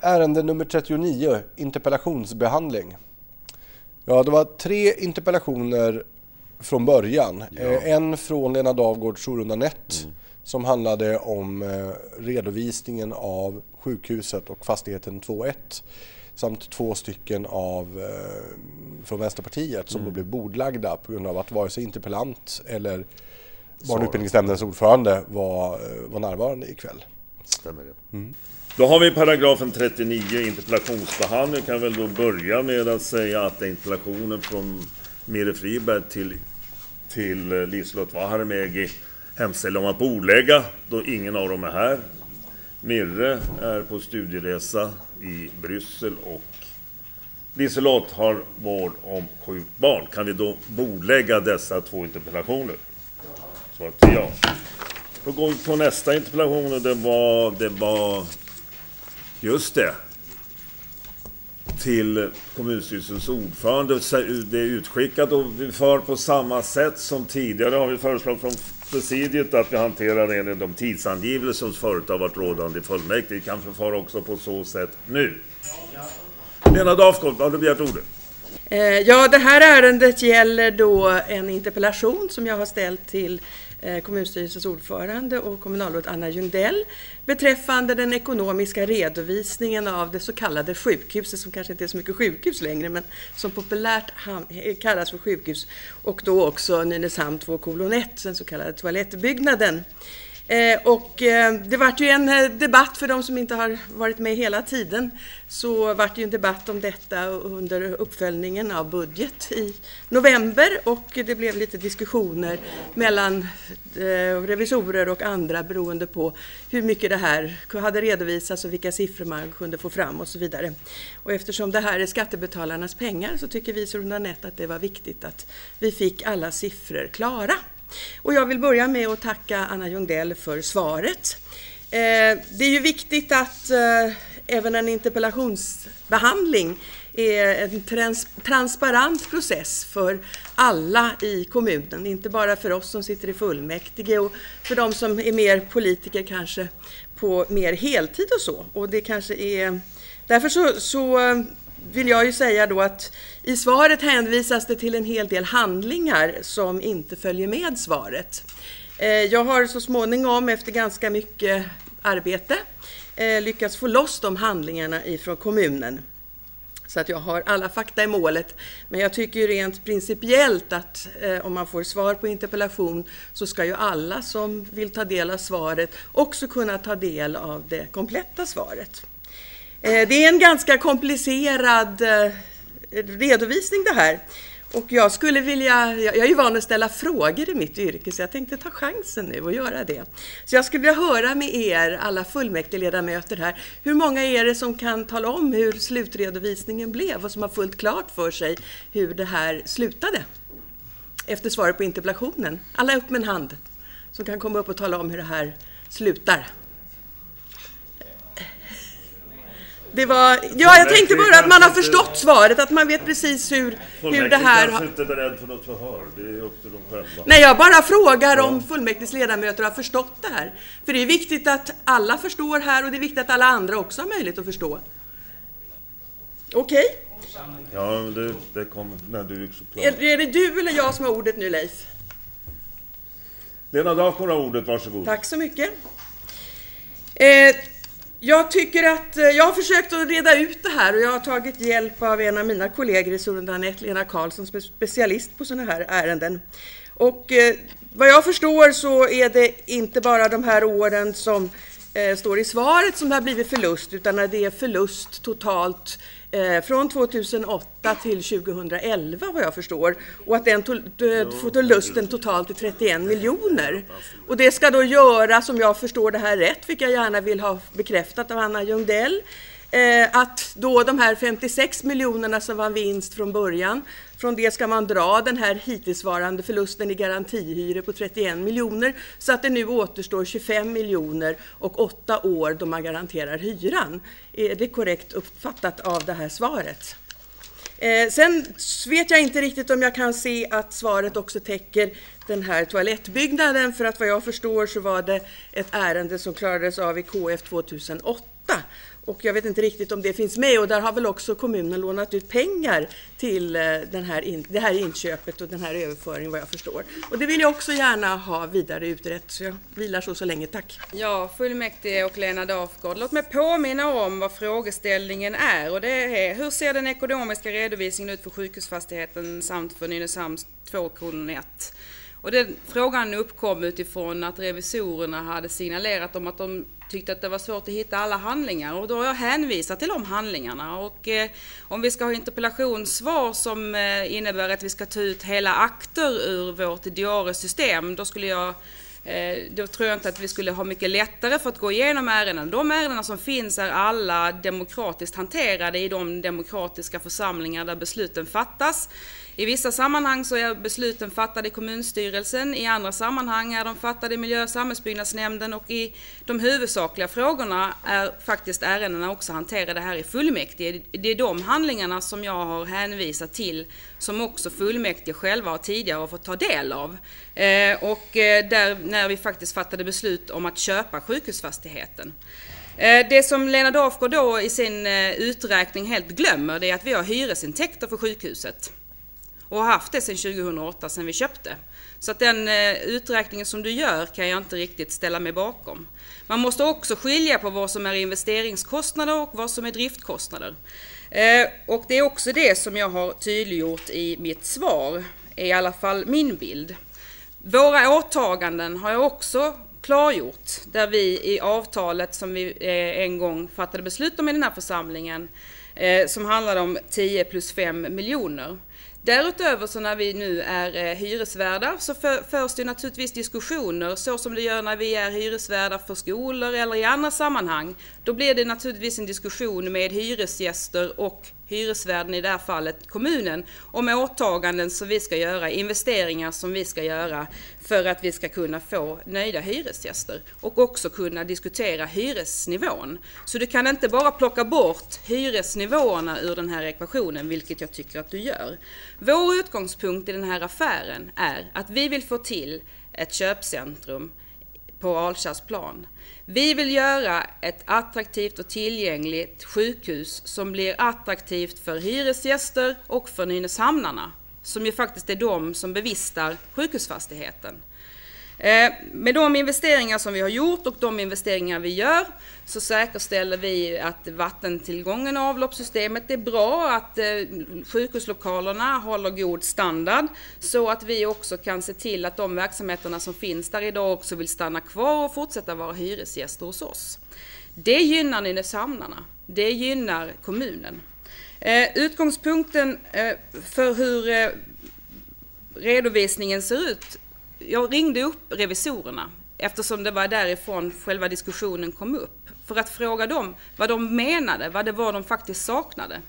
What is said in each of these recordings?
Ärende nummer 39, interpellationsbehandling. Ja, det var tre interpellationer från början. Ja. Eh, En från Lena Davgård Sorunda Nett som handlade om eh, redovisningen av sjukhuset och fastigheten 2.1 samt två stycken av eh, från Vänsterpartiet som då blev bordlagda på grund av att vare sig interpellant eller barn och utbildningsnämndens ordförande var, var närvarande ikväll. Stämmer det. Då har vi paragrafen 39, interpellationsbehandling. Jag kan väl då börja med att säga att interpellationen från Mire Friberg till, till Liselott Vaharmägi hemställer om att bordlägga då ingen av dem är här. Mirre är på studieresa i Bryssel och Liselott har vård om sjukt barn. Kan vi då bordlägga dessa två interpellationer? Svaret är ja. Då går vi på nästa interpellation och det var, det var, just det, till kommunstyrelsens ordförande. Det är utskickat och vi för på samma sätt som tidigare har vi föreslagit från presidiet att vi hanterar enligt de tidsangivelser som förut har varit rådande i fullmäktige. Vi kan förfara också på så sätt nu. Lena Dafgård, har du begärt ordet? Eh, ja, det här ärendet gäller då en interpellation som jag har ställt till Eh, kommunstyrelsens ordförande och kommunalråd Anna Ljungdell beträffande den ekonomiska redovisningen av det så kallade sjukhuset, som kanske inte är så mycket sjukhus längre, men som populärt kallas för sjukhus, och då också Nynäshamn 2 1, den så kallade toalettbyggnaden. Eh, och eh, det vart ju en eh, debatt för de som inte har varit med hela tiden. Så vart det ju en debatt om detta under uppföljningen av budget i november och det blev lite diskussioner mellan eh, revisorer och andra beroende på hur mycket det här hade redovisats och vilka siffror man kunde få fram och så vidare. Och eftersom det här är skattebetalarnas pengar så tycker vi i Nett att det var viktigt att vi fick alla siffror klara. Och jag vill börja med att tacka Anna Ljungdell för svaret. Eh, det är ju viktigt att eh, även en interpellationsbehandling är en trans transparent process för alla i kommunen, inte bara för oss som sitter i fullmäktige och för de som är mer politiker kanske på mer heltid och så. Och det kanske är Därför så, så vill jag ju säga då att i svaret hänvisas det till en hel del handlingar som inte följer med svaret. Eh, jag har så småningom efter ganska mycket arbete eh, lyckats få loss de handlingarna ifrån kommunen. Så att jag har alla fakta i målet. Men jag tycker ju rent principiellt att eh, om man får svar på interpellation så ska ju alla som vill ta del av svaret också kunna ta del av det kompletta svaret. Eh, det är en ganska komplicerad eh, redovisning det här. Och jag skulle vilja, jag är ju van att ställa frågor i mitt yrke så jag tänkte ta chansen nu och göra det. Så jag skulle vilja höra med er, alla fullmäktigeledamöter här, hur många är det som kan tala om hur slutredovisningen blev och som har fullt klart för sig hur det här slutade? Efter svaret på interpellationen. Alla upp med en hand som kan komma upp och tala om hur det här slutar. Det var, ja, jag tänkte bara att man har förstått svaret, att man vet precis hur, hur det här kanske har... inte är beredd för något förhör. Det är upp till dem själva. Nej, jag bara frågar om fullmäktiges ledamöter har förstått det här. För det är viktigt att alla förstår här och det är viktigt att alla andra också har möjlighet att förstå. Okej? Ja, det, det kommer när du är så klar. Är, är det du eller jag som har ordet nu, Leif? Lena Dafgård har ordet, varsågod. Tack så mycket. Eh, jag tycker att eh, jag har försökt att reda ut det här och jag har tagit hjälp av en av mina kollegor i Sundanet, Lena Karlsson, som är specialist på sådana här ärenden. Och eh, vad jag förstår så är det inte bara de här åren som eh, står i svaret som det har blivit förlust, utan när det är förlust totalt från 2008 till 2011 vad jag förstår. Och att den to- eh, förlusten totalt är 31 miljoner. Och det ska då göras, om jag förstår det här rätt, vilket jag gärna vill ha bekräftat av Anna Ljungdell, eh, att då de här 56 miljonerna som var vinst från början, från det ska man dra den här hittillsvarande förlusten i garantihyror på 31 miljoner, så att det nu återstår 25 miljoner och åtta år då man garanterar hyran. Är det korrekt uppfattat av det här svaret? Eh, sen vet jag inte riktigt om jag kan se att svaret också täcker den här toalettbyggnaden, för att vad jag förstår så var det ett ärende som klarades av i KF 2008 och jag vet inte riktigt om det finns med och där har väl också kommunen lånat ut pengar till eh, den här in, det här inköpet och den här överföringen vad jag förstår. Och det vill jag också gärna ha vidare utrett så jag vilar så så länge. Tack! Ja, fullmäktige och Lena Dafgård. Låt mig påminna om vad frågeställningen är och det är hur ser den ekonomiska redovisningen ut för sjukhusfastigheten samt för Nynäshamns 2,1? Och den frågan uppkom utifrån att revisorerna hade signalerat om att de tyckte att det var svårt att hitta alla handlingar och då har jag hänvisat till de handlingarna. Och eh, om vi ska ha interpellationssvar som eh, innebär att vi ska ta ut hela akter ur vårt diariesystem, då skulle jag eh, då tror jag inte att vi skulle ha mycket lättare för att gå igenom ärenden. De ärenden som finns är alla demokratiskt hanterade i de demokratiska församlingar där besluten fattas. I vissa sammanhang så är besluten fattade i kommunstyrelsen, i andra sammanhang är de fattade i miljö och samhällsbyggnadsnämnden och i de huvudsakliga frågorna är faktiskt ärendena också hanterade här i fullmäktige. Det är de handlingarna som jag har hänvisat till som också fullmäktige själva har tidigare fått ta del av. Eh, och eh, där, när vi faktiskt fattade beslut om att köpa sjukhusfastigheten. Eh, det som Lena Dafgård då i sin uträkning helt glömmer det är att vi har hyresintäkter för sjukhuset och har haft det sedan 2008, sedan vi köpte. Så att den eh, uträkningen som du gör kan jag inte riktigt ställa mig bakom. Man måste också skilja på vad som är investeringskostnader och vad som är driftkostnader. Eh, och det är också det som jag har tydliggjort i mitt svar, i alla fall min bild. Våra åtaganden har jag också klargjort, där vi i avtalet som vi eh, en gång fattade beslut om i den här församlingen, som handlade om 10 plus 5 miljoner. Därutöver så när vi nu är eh, hyresvärdar så för, förs det naturligtvis diskussioner så som det gör när vi är hyresvärdar för skolor eller i andra sammanhang. Då blir det naturligtvis en diskussion med hyresgäster och hyresvärden i det här fallet kommunen om åtaganden som vi ska göra, investeringar som vi ska göra för att vi ska kunna få nöjda hyresgäster och också kunna diskutera hyresnivån. Så du kan inte bara plocka bort hyresnivåerna ur den här ekvationen, vilket jag tycker att du gör. Vår utgångspunkt i den här affären är att vi vill få till ett köpcentrum på Alkärrsplan. Vi vill göra ett attraktivt och tillgängligt sjukhus som blir attraktivt för hyresgäster och för Nynäshamnarna, som ju faktiskt är de som bevistar sjukhusfastigheten. Eh, med de investeringar som vi har gjort och de investeringar vi gör så säkerställer vi att vattentillgången och avloppssystemet är bra, att eh, sjukhuslokalerna håller god standard så att vi också kan se till att de verksamheterna som finns där idag också vill stanna kvar och fortsätta vara hyresgäster hos oss. Det gynnar Nynäshamnarna. Det gynnar kommunen. Eh, utgångspunkten för hur redovisningen ser ut jag ringde upp revisorerna eftersom det var därifrån själva diskussionen kom upp för att fråga dem vad de menade, vad det var de faktiskt saknade.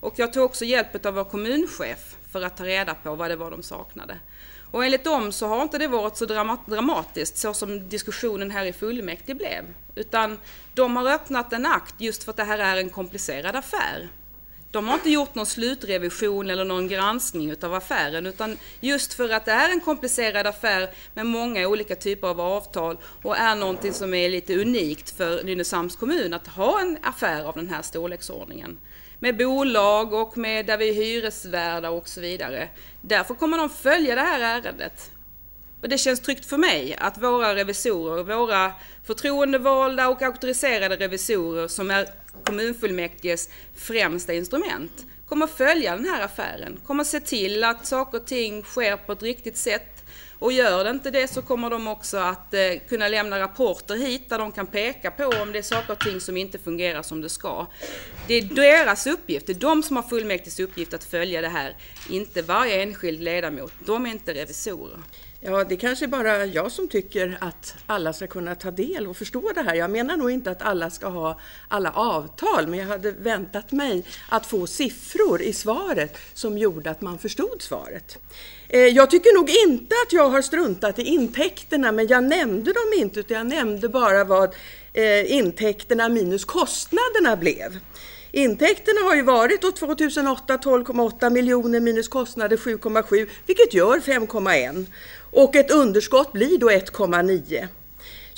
Och jag tog också hjälp av vår kommunchef för att ta reda på vad det var de saknade. Och enligt dem så har inte det varit så dramatiskt så som diskussionen här i fullmäktige blev. Utan de har öppnat en akt just för att det här är en komplicerad affär. De har inte gjort någon slutrevision eller någon granskning utav affären utan just för att det är en komplicerad affär med många olika typer av avtal och är någonting som är lite unikt för Nynäshamns kommun att ha en affär av den här storleksordningen. Med bolag och med där vi är hyresvärdar och så vidare. Därför kommer de följa det här ärendet det känns tryggt för mig att våra revisorer, våra förtroendevalda och auktoriserade revisorer som är kommunfullmäktiges främsta instrument kommer följa den här affären, kommer se till att saker och ting sker på ett riktigt sätt och gör det inte det så kommer de också att eh, kunna lämna rapporter hit där de kan peka på om det är saker och ting som inte fungerar som det ska. Det är deras uppgift, det är de som har fullmäktiges uppgift att följa det här, inte varje enskild ledamot. De är inte revisorer. Ja, det kanske är bara jag som tycker att alla ska kunna ta del och förstå det här. Jag menar nog inte att alla ska ha alla avtal, men jag hade väntat mig att få siffror i svaret som gjorde att man förstod svaret. Eh, jag tycker nog inte att jag har struntat i intäkterna, men jag nämnde dem inte, utan jag nämnde bara vad eh, intäkterna minus kostnaderna blev. Intäkterna har ju varit då 2008 12,8 miljoner minus kostnader 7,7 vilket gör 5,1 och ett underskott blir då 1,9.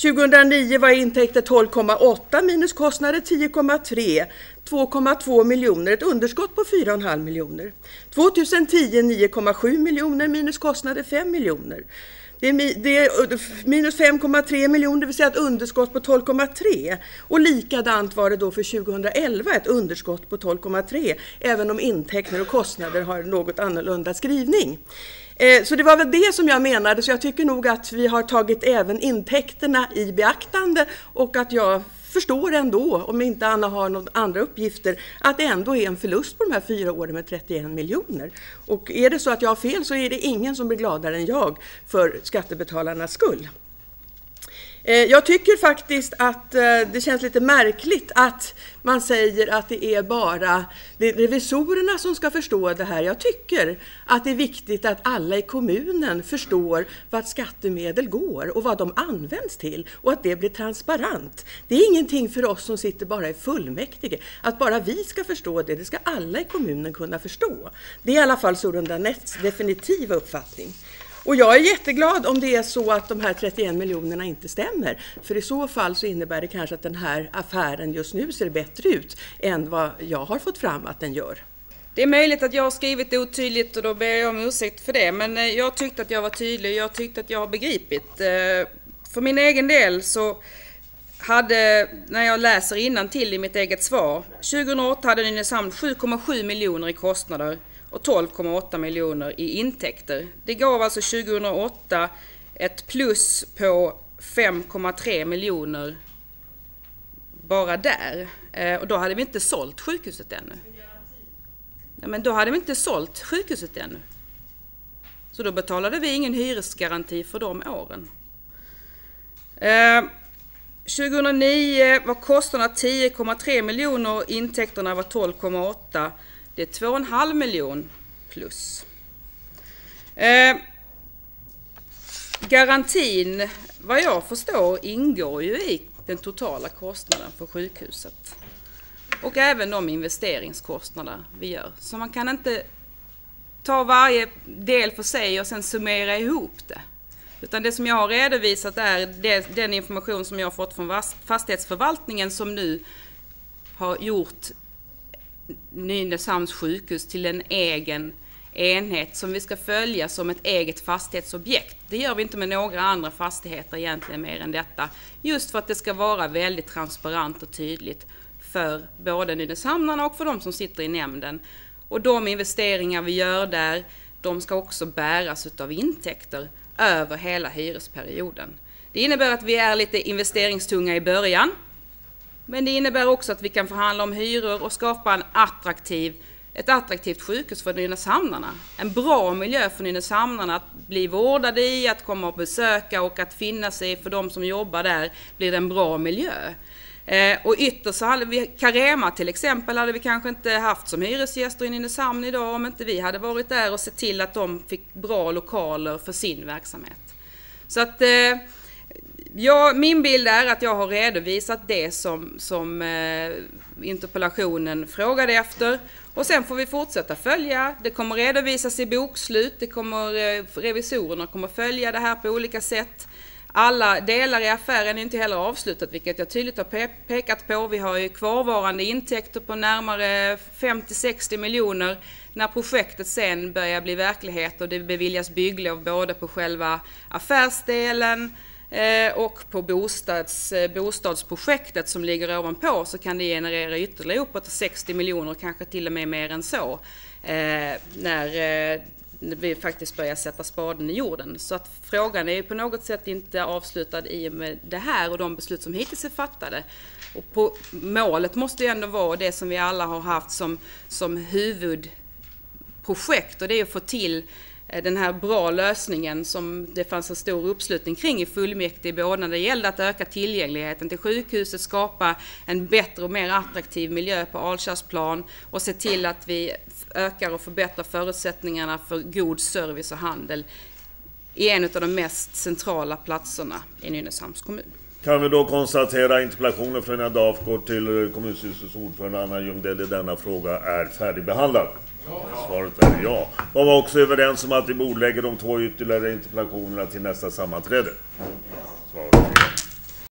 2009 var intäkter 12,8 minus kostnader 10,3. 2,2 miljoner, ett underskott på 4,5 miljoner. 2010 9,7 miljoner minus kostnader 5 miljoner. Det är, det är minus 5,3 miljoner, det vill säga ett underskott på 12,3. Och likadant var det då för 2011, ett underskott på 12,3, även om intäkter och kostnader har något annorlunda skrivning. Eh, så det var väl det som jag menade, så jag tycker nog att vi har tagit även intäkterna i beaktande och att jag förstår ändå, om inte Anna har några andra uppgifter, att det ändå är en förlust på de här fyra åren med 31 miljoner. Och är det så att jag har fel så är det ingen som blir gladare än jag för skattebetalarnas skull. Eh, jag tycker faktiskt att eh, det känns lite märkligt att man säger att det är bara revisorerna som ska förstå det här. Jag tycker att det är viktigt att alla i kommunen förstår vart skattemedel går och vad de används till och att det blir transparent. Det är ingenting för oss som sitter bara i fullmäktige, att bara vi ska förstå det. Det ska alla i kommunen kunna förstå. Det är i alla fall Sorunda Nets definitiva uppfattning. Och jag är jätteglad om det är så att de här 31 miljonerna inte stämmer. För i så fall så innebär det kanske att den här affären just nu ser bättre ut än vad jag har fått fram att den gör. Det är möjligt att jag har skrivit otydligt och då ber jag om ursäkt för det. Men eh, jag tyckte att jag var tydlig. Jag tyckte att jag har begripit. Eh, för min egen del så hade, när jag läser till i mitt eget svar. 2008 hade Nynäshamn 7,7 miljoner i kostnader och 12,8 miljoner i intäkter. Det gav alltså 2008 ett plus på 5,3 miljoner bara där. Eh, och då hade vi inte sålt sjukhuset ännu. Ja, men då hade vi inte sålt sjukhuset ännu. Så då betalade vi ingen hyresgaranti för de åren. Eh, 2009 var kostnaderna 10,3 miljoner, intäkterna var 12,8. Det är 2,5 miljon plus. Eh, garantin, vad jag förstår, ingår ju i den totala kostnaden för sjukhuset. Och även de investeringskostnader vi gör. Så man kan inte ta varje del för sig och sen summera ihop det. Utan det som jag har redovisat är det, den information som jag har fått från fastighetsförvaltningen som nu har gjort Nynäshamns sjukhus till en egen enhet som vi ska följa som ett eget fastighetsobjekt. Det gör vi inte med några andra fastigheter egentligen mer än detta. Just för att det ska vara väldigt transparent och tydligt för både Nynäshamnarna och för de som sitter i nämnden. Och de investeringar vi gör där, de ska också bäras av intäkter över hela hyresperioden. Det innebär att vi är lite investeringstunga i början men det innebär också att vi kan förhandla om hyror och skapa en attraktiv, ett attraktivt sjukhus för Nynäshamnarna. En bra miljö för Nynäshamnarna att bli vårdade i, att komma och besöka och att finna sig för de som jobbar där blir det en bra miljö. Eh, och ytterst så hade vi Carema till exempel hade vi kanske inte haft som hyresgäster i Nynäshamn idag om inte vi hade varit där och sett till att de fick bra lokaler för sin verksamhet. Så att eh, Ja, min bild är att jag har redovisat det som, som eh, interpellationen frågade efter. Och sen får vi fortsätta följa. Det kommer redovisas i bokslut. Det kommer, eh, revisorerna kommer följa det här på olika sätt. Alla delar i affären är inte heller avslutat, vilket jag tydligt har pe pekat på. Vi har ju kvarvarande intäkter på närmare 50-60 miljoner när projektet sen börjar bli verklighet och det beviljas bygglov både på själva affärsdelen, Eh, och på bostads, eh, bostadsprojektet som ligger ovanpå så kan det generera ytterligare uppåt 60 miljoner, kanske till och med mer än så, eh, när eh, vi faktiskt börjar sätta spaden i jorden. Så att frågan är ju på något sätt inte avslutad i och med det här och de beslut som hittills är fattade. Och på, målet måste ju ändå vara det som vi alla har haft som, som huvudprojekt och det är att få till Eh, den här bra lösningen som det fanns en stor uppslutning kring i fullmäktige, både när det gällde att öka tillgängligheten till sjukhuset, skapa en bättre och mer attraktiv miljö på Alkärrsplan och se till att vi ökar och förbättrar förutsättningarna för god service och handel i en av de mest centrala platserna i Nynäshamns kommun. Kan vi då konstatera interpellationen från Ina Dafgård till kommunstyrelsens ordförande Anna Ljungdell i denna fråga är färdigbehandlad? Svaret är ja. De var också överens om att vi bordlägger de två ytterligare interpellationerna till nästa sammanträde. Svaret är ja.